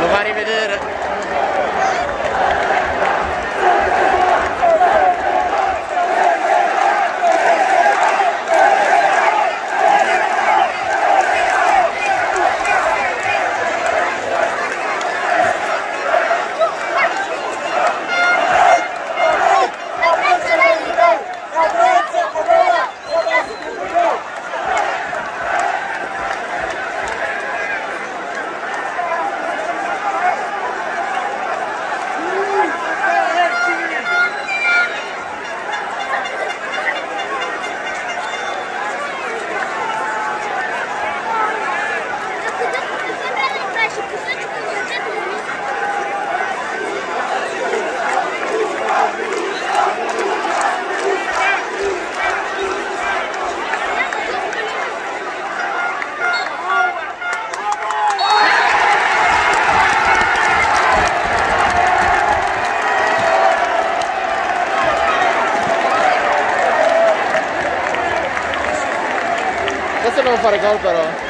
Lo fa rivedere. Adesso devo fare gol però.